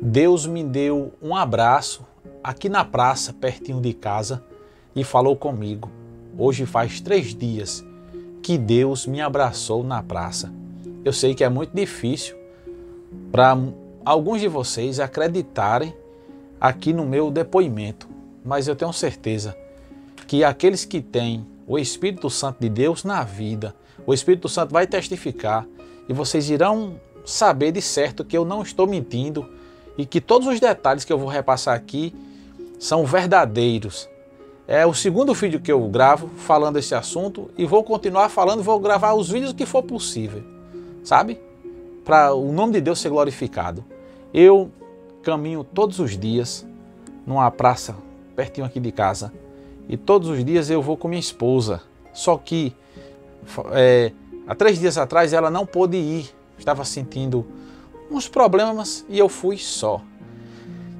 Deus me deu um abraço aqui na praça, pertinho de casa, e falou comigo. Hoje faz três dias que Deus me abraçou na praça. Eu sei que é muito difícil para alguns de vocês acreditarem aqui no meu depoimento, mas eu tenho certeza que aqueles que têm o Espírito Santo de Deus na vida, o Espírito Santo vai testificar e vocês irão saber de certo que eu não estou mentindo e que todos os detalhes que eu vou repassar aqui são verdadeiros. É o segundo vídeo que eu gravo falando esse assunto e vou continuar falando, vou gravar os vídeos que for possível, sabe? Para o nome de Deus ser glorificado. Eu caminho todos os dias numa praça pertinho aqui de casa e todos os dias eu vou com minha esposa. Só que é, há três dias atrás ela não pôde ir, estava sentindo uns problemas e eu fui só.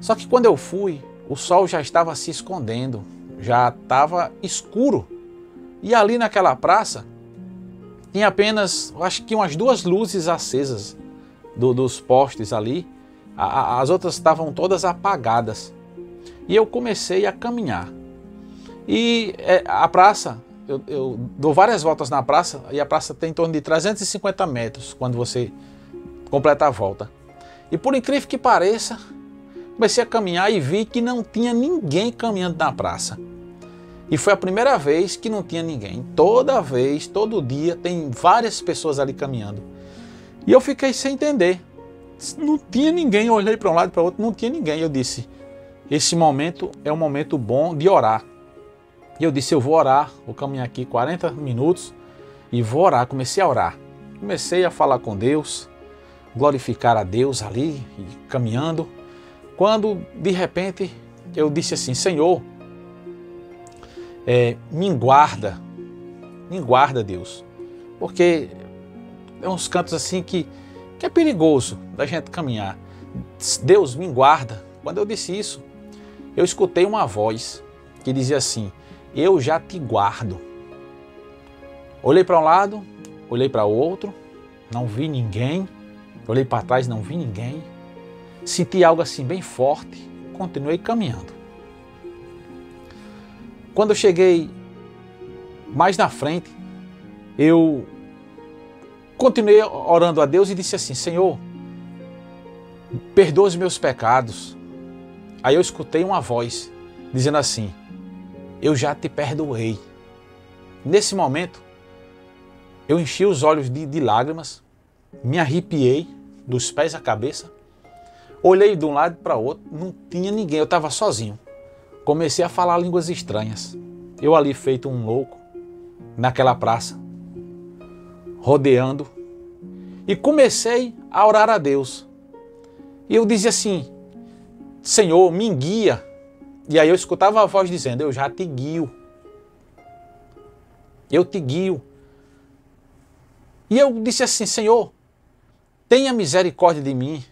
Só que quando eu fui, o sol já estava se escondendo, já estava escuro. E ali naquela praça tinha apenas, acho que umas duas luzes acesas do, dos postes ali. A, a, as outras estavam todas apagadas. E eu comecei a caminhar. E é, a praça, eu, eu dou várias voltas na praça e a praça tem em torno de 350 metros quando você completa a volta. E por incrível que pareça, comecei a caminhar e vi que não tinha ninguém caminhando na praça. E foi a primeira vez que não tinha ninguém. Toda vez, todo dia, tem várias pessoas ali caminhando. E eu fiquei sem entender. Não tinha ninguém. Eu olhei para um lado e para o outro, não tinha ninguém. Eu disse: esse momento é um momento bom de orar. E eu disse: eu vou orar, vou caminhar aqui 40 minutos e vou orar. Comecei a orar. Comecei a falar com Deus, glorificar a Deus ali, caminhando. Quando de repente eu disse assim: Senhor, é, me guarda, me guarda, Deus, porque é uns cantos assim que, que é perigoso da gente caminhar. Deus me guarda. Quando eu disse isso, eu escutei uma voz que dizia assim: Eu já te guardo. Olhei para um lado, olhei para outro, não vi ninguém. Olhei para trás, não vi ninguém. Senti algo assim bem forte, continuei caminhando. Quando eu cheguei mais na frente, eu continuei orando a Deus e disse assim: Senhor, perdoa os meus pecados. Aí eu escutei uma voz dizendo assim: Eu já te perdoei. Nesse momento, eu enchi os olhos de, de lágrimas, me arrepiei dos pés à cabeça, olhei de um lado para outro, não tinha ninguém, eu estava sozinho. Comecei a falar línguas estranhas. Eu ali feito um louco, naquela praça, rodeando, e comecei a orar a Deus. E eu dizia assim: Senhor, me guia. E aí eu escutava a voz dizendo: Eu já te guio. Eu te guio. E eu disse assim: Senhor, tenha misericórdia de mim.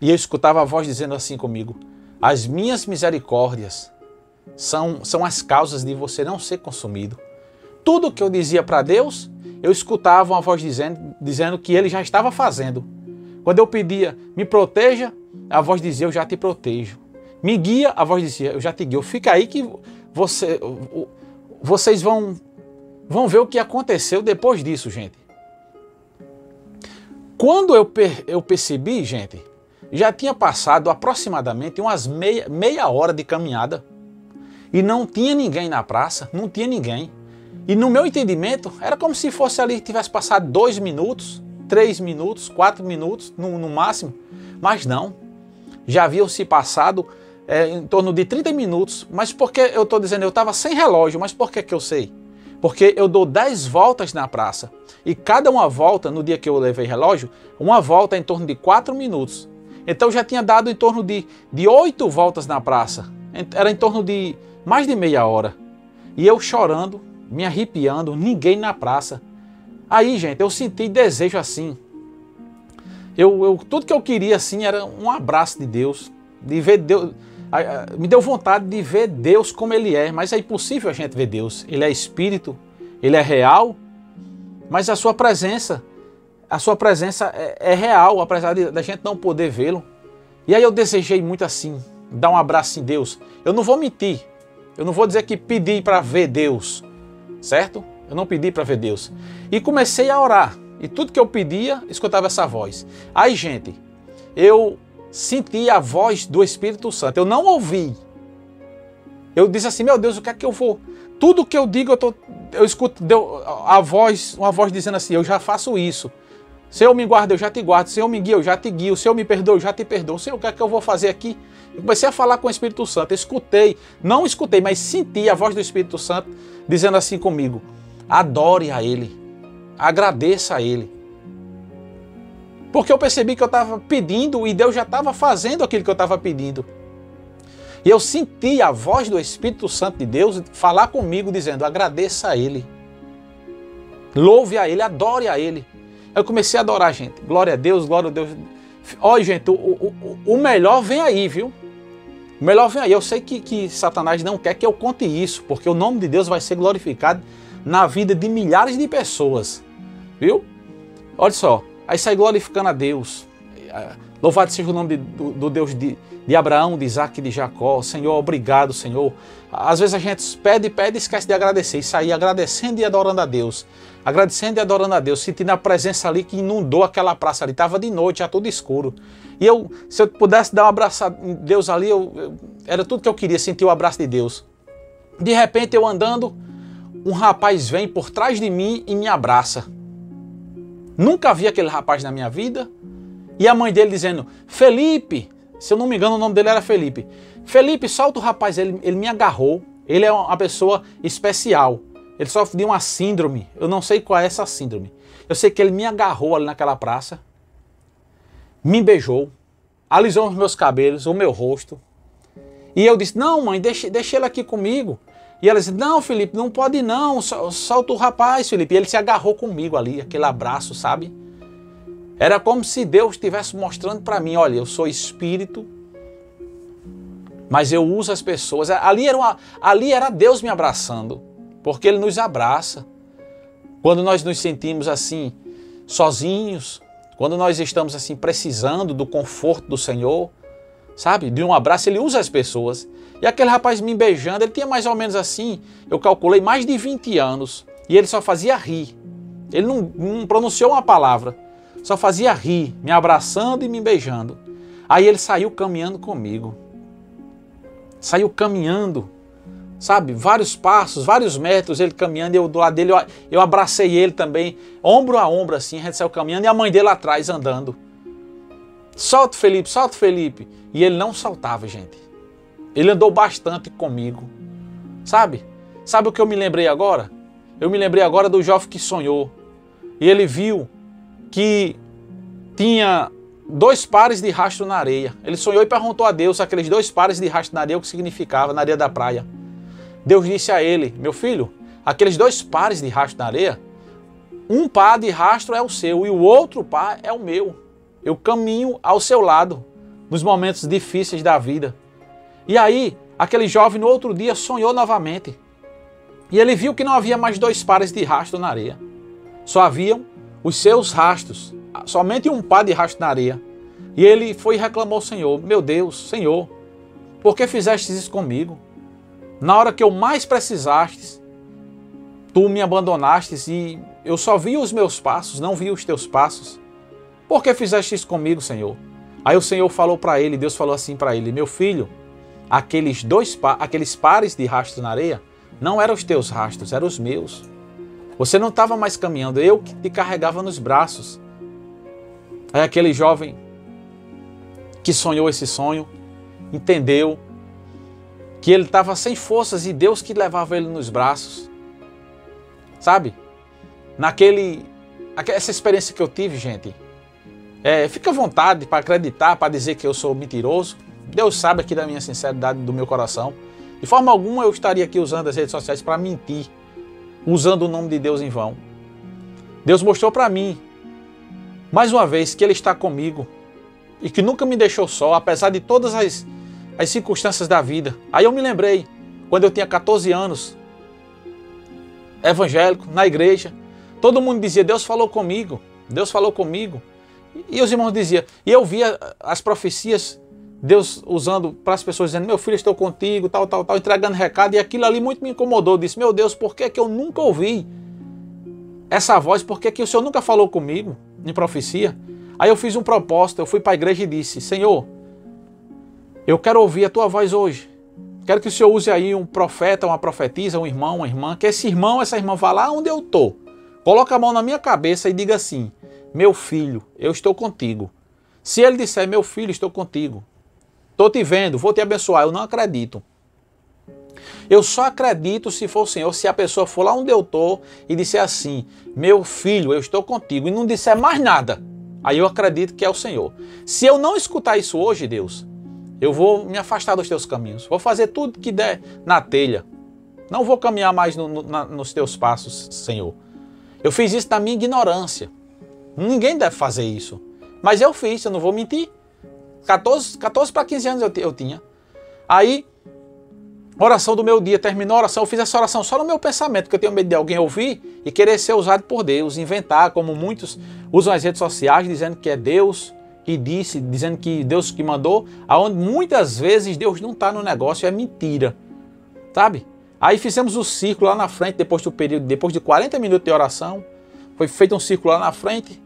E eu escutava a voz dizendo assim comigo: As minhas misericórdias são, são as causas de você não ser consumido. Tudo que eu dizia para Deus, eu escutava uma voz dizendo, dizendo que ele já estava fazendo. Quando eu pedia, me proteja, a voz dizia, eu já te protejo. Me guia, a voz dizia, eu já te guio. Fica aí que você, vocês vão, vão ver o que aconteceu depois disso, gente. Quando eu, eu percebi, gente, já tinha passado aproximadamente umas meia, meia hora de caminhada e não tinha ninguém na praça, não tinha ninguém. E no meu entendimento, era como se fosse ali, tivesse passado dois minutos, três minutos, quatro minutos no, no máximo, mas não. Já haviam se passado é, em torno de 30 minutos. Mas por que eu estou dizendo? Eu estava sem relógio, mas por que, que eu sei? Porque eu dou 10 voltas na praça. E cada uma volta, no dia que eu levei relógio, uma volta é em torno de 4 minutos. Então já tinha dado em torno de, de 8 voltas na praça. Era em torno de mais de meia hora. E eu chorando, me arrepiando, ninguém na praça. Aí, gente, eu senti desejo assim. Eu, eu, tudo que eu queria assim era um abraço de Deus, de ver Deus. Me deu vontade de ver Deus como Ele é, mas é impossível a gente ver Deus. Ele é espírito, Ele é real, mas a sua presença, a sua presença é, é real, apesar de a gente não poder vê-lo. E aí eu desejei muito assim, dar um abraço em Deus. Eu não vou mentir. Eu não vou dizer que pedi para ver Deus, certo? Eu não pedi para ver Deus. E comecei a orar. E tudo que eu pedia, escutava essa voz. Aí, gente, eu senti a voz do Espírito Santo. Eu não ouvi. Eu disse assim: Meu Deus, o que é que eu vou? Tudo que eu digo, eu, tô, eu escuto deu, a voz, uma voz dizendo assim: Eu já faço isso. Se eu me guarda, eu já te guardo. Se eu me guio, eu já te guio. Se eu me perdoo, eu já te perdoo. Senhor, o que é que eu vou fazer aqui? Eu comecei a falar com o Espírito Santo. Escutei, não escutei, mas senti a voz do Espírito Santo dizendo assim comigo: adore a Ele, agradeça a Ele. Porque eu percebi que eu estava pedindo e Deus já estava fazendo aquilo que eu estava pedindo. E eu senti a voz do Espírito Santo de Deus falar comigo, dizendo: agradeça a Ele, louve a Ele, adore a Ele. Eu comecei a adorar, gente. Glória a Deus, glória a Deus. Olha, gente, o, o, o melhor vem aí, viu? O melhor vem aí. Eu sei que, que Satanás não quer que eu conte isso, porque o nome de Deus vai ser glorificado na vida de milhares de pessoas. Viu? Olha só. Aí sai glorificando a Deus. Louvado seja o nome de, do, do, Deus de, de Abraão, de Isaac e de Jacó. Senhor, obrigado, Senhor. Às vezes a gente pede, pede e esquece de agradecer. E sair agradecendo e adorando a Deus agradecendo e adorando a Deus, sentindo a presença ali que inundou aquela praça ali. Estava de noite, já tudo escuro. E eu, se eu pudesse dar um abraço a Deus ali, eu, eu, era tudo que eu queria, sentir o abraço de Deus. De repente, eu andando, um rapaz vem por trás de mim e me abraça. Nunca vi aquele rapaz na minha vida. E a mãe dele dizendo: Felipe, se eu não me engano, o nome dele era Felipe. Felipe, solta o rapaz. Ele, ele me agarrou. Ele é uma pessoa especial. Ele sofre de uma síndrome. Eu não sei qual é essa síndrome. Eu sei que ele me agarrou ali naquela praça, me beijou, alisou os meus cabelos, o meu rosto. E eu disse: Não, mãe, deixa, deixa ele aqui comigo. E ela disse: Não, Felipe, não pode não. Solta o rapaz, Felipe. E ele se agarrou comigo ali, aquele abraço, sabe? Era como se Deus estivesse mostrando para mim: Olha, eu sou espírito, mas eu uso as pessoas. Ali era, uma, ali era Deus me abraçando porque Ele nos abraça. Quando nós nos sentimos assim, sozinhos, quando nós estamos assim, precisando do conforto do Senhor, sabe, de um abraço, Ele usa as pessoas. E aquele rapaz me beijando, ele tinha mais ou menos assim, eu calculei, mais de 20 anos, e ele só fazia rir. Ele não, não pronunciou uma palavra, só fazia rir, me abraçando e me beijando. Aí ele saiu caminhando comigo. Saiu caminhando sabe? Vários passos, vários metros, ele caminhando, eu do lado dele, eu, eu abracei ele também, ombro a ombro assim, a gente saiu caminhando e a mãe dele atrás andando. Solta Felipe, solta Felipe. E ele não saltava, gente. Ele andou bastante comigo, sabe? Sabe o que eu me lembrei agora? Eu me lembrei agora do jovem que sonhou. E ele viu que tinha dois pares de rastro na areia. Ele sonhou e perguntou a Deus aqueles dois pares de rastro na areia o que significava na areia da praia. Deus disse a ele: Meu filho, aqueles dois pares de rastro na areia, um par de rastro é o seu e o outro par é o meu. Eu caminho ao seu lado nos momentos difíceis da vida. E aí, aquele jovem no outro dia sonhou novamente. E ele viu que não havia mais dois pares de rastro na areia. Só haviam os seus rastros, somente um par de rastro na areia. E ele foi e reclamou ao Senhor: Meu Deus, Senhor, por que fizeste isso comigo? Na hora que eu mais precisaste, tu me abandonastes e eu só vi os meus passos, não vi os teus passos. Por que fizeste isso comigo, Senhor? Aí o Senhor falou para ele, Deus falou assim para ele: Meu filho, aqueles dois aqueles pares de rastros na areia não eram os teus rastros, eram os meus. Você não estava mais caminhando, eu que te carregava nos braços. Aí aquele jovem que sonhou esse sonho entendeu que ele estava sem forças e Deus que levava ele nos braços. Sabe? Naquele. Essa experiência que eu tive, gente. É, fica à vontade para acreditar, para dizer que eu sou mentiroso. Deus sabe aqui da minha sinceridade, do meu coração. De forma alguma eu estaria aqui usando as redes sociais para mentir, usando o nome de Deus em vão. Deus mostrou para mim, mais uma vez, que Ele está comigo e que nunca me deixou só, apesar de todas as as circunstâncias da vida. Aí eu me lembrei, quando eu tinha 14 anos, evangélico, na igreja, todo mundo dizia: Deus falou comigo, Deus falou comigo. E os irmãos diziam, e eu via as profecias Deus usando para as pessoas dizendo: Meu filho, estou contigo, tal, tal, tal, entregando recado, e aquilo ali muito me incomodou. Eu disse: Meu Deus, por que, que eu nunca ouvi essa voz? Por que, que o Senhor nunca falou comigo em profecia? Aí eu fiz um propósito, eu fui para a igreja e disse: Senhor, eu quero ouvir a tua voz hoje. Quero que o Senhor use aí um profeta, uma profetisa, um irmão, uma irmã, que esse irmão, essa irmã vá lá onde eu estou. Coloca a mão na minha cabeça e diga assim: Meu filho, eu estou contigo. Se ele disser, meu filho, estou contigo, estou te vendo, vou te abençoar, eu não acredito. Eu só acredito se for o Senhor, se a pessoa for lá onde eu estou e disser assim, meu filho, eu estou contigo, e não disser mais nada, aí eu acredito que é o Senhor. Se eu não escutar isso hoje, Deus, eu vou me afastar dos teus caminhos, vou fazer tudo que der na telha, não vou caminhar mais no, no, na, nos teus passos, Senhor. Eu fiz isso na minha ignorância. Ninguém deve fazer isso. Mas eu fiz, eu não vou mentir. 14, 14 para 15 anos eu, eu tinha. Aí, oração do meu dia, terminou a oração, eu fiz essa oração só no meu pensamento, porque eu tenho medo de alguém ouvir e querer ser usado por Deus, inventar, como muitos usam as redes sociais, dizendo que é Deus que disse, dizendo que Deus que mandou, aonde muitas vezes Deus não está no negócio, é mentira. Sabe? Aí fizemos o círculo lá na frente, depois do período, depois de 40 minutos de oração, foi feito um círculo lá na frente,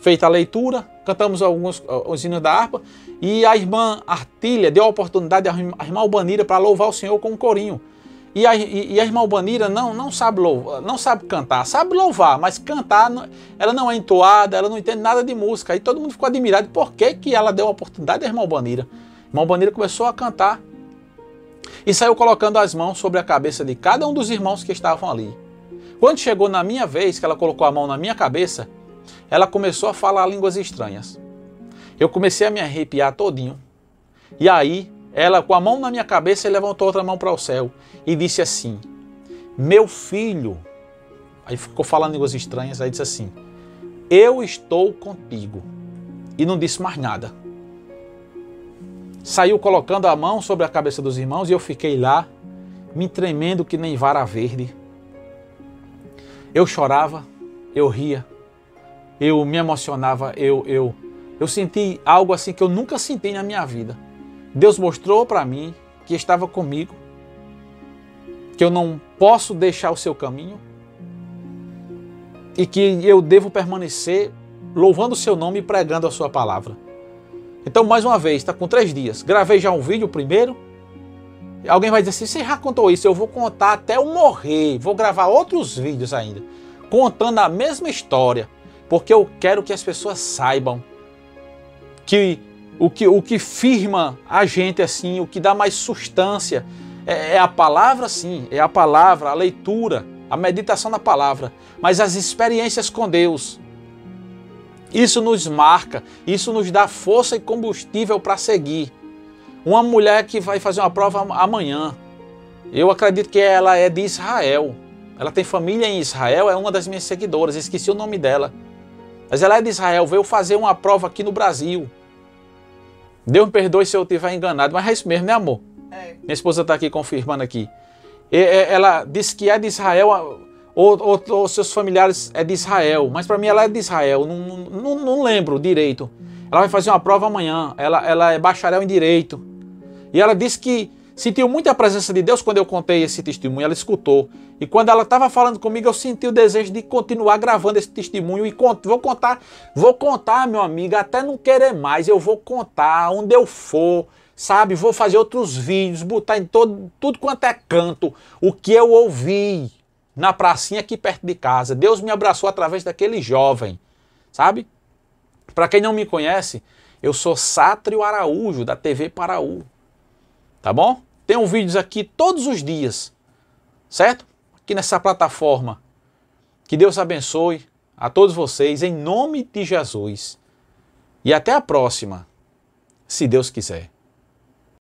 feita a leitura, cantamos alguns os hinos da harpa e a irmã Artilha deu a oportunidade à irmã Albanira para louvar o Senhor com um corinho. E a, e a irmã Albanira não, não, sabe louvar, não sabe cantar, sabe louvar, mas cantar ela não é entoada, ela não entende nada de música. Aí todo mundo ficou admirado por que, que ela deu a oportunidade à irmã Albanira. A irmã Albanira começou a cantar e saiu colocando as mãos sobre a cabeça de cada um dos irmãos que estavam ali. Quando chegou na minha vez, que ela colocou a mão na minha cabeça, ela começou a falar línguas estranhas. Eu comecei a me arrepiar todinho. E aí, ela com a mão na minha cabeça levantou outra mão para o céu e disse assim: "Meu filho". Aí ficou falando línguas estranhas, aí disse assim: "Eu estou contigo". E não disse mais nada. Saiu colocando a mão sobre a cabeça dos irmãos e eu fiquei lá, me tremendo que nem vara verde. Eu chorava, eu ria, eu me emocionava, eu, eu, eu senti algo assim que eu nunca senti na minha vida. Deus mostrou para mim que estava comigo, que eu não posso deixar o seu caminho e que eu devo permanecer louvando o seu nome e pregando a sua palavra. Então, mais uma vez, está com três dias. Gravei já um vídeo primeiro. Alguém vai dizer assim: você já contou isso? Eu vou contar até eu morrer. Vou gravar outros vídeos ainda, contando a mesma história porque eu quero que as pessoas saibam que o que, o que firma a gente assim, o que dá mais substância é, é a palavra, sim, é a palavra, a leitura, a meditação da palavra, mas as experiências com Deus. Isso nos marca, isso nos dá força e combustível para seguir. Uma mulher que vai fazer uma prova amanhã, eu acredito que ela é de Israel. Ela tem família em Israel, é uma das minhas seguidoras, esqueci o nome dela. Mas ela é de Israel, veio fazer uma prova aqui no Brasil. Deus me perdoe se eu estiver enganado, mas é isso mesmo, né, amor? É. Minha esposa está aqui confirmando aqui. E, ela disse que é de Israel, ou, ou, ou, seus familiares é de Israel, mas para mim ela é de Israel, não, não, não, lembro direito. Ela vai fazer uma prova amanhã, ela, ela é bacharel em Direito. E ela disse que Sentiu muita presença de Deus quando eu contei esse testemunho, ela escutou. E quando ela estava falando comigo, eu senti o desejo de continuar gravando esse testemunho e vou contar, vou contar, meu amigo, até não querer mais, eu vou contar onde eu for, sabe? Vou fazer outros vídeos, botar em todo, tudo quanto é canto o que eu ouvi na pracinha aqui perto de casa. Deus me abraçou através daquele jovem, sabe? Para quem não me conhece, eu sou Sátrio Araújo, da TV Paraú. Tá bom? Tenho vídeos aqui todos os dias, certo? Aqui nessa plataforma. Que Deus abençoe a todos vocês em nome de Jesus. E até a próxima, se Deus quiser.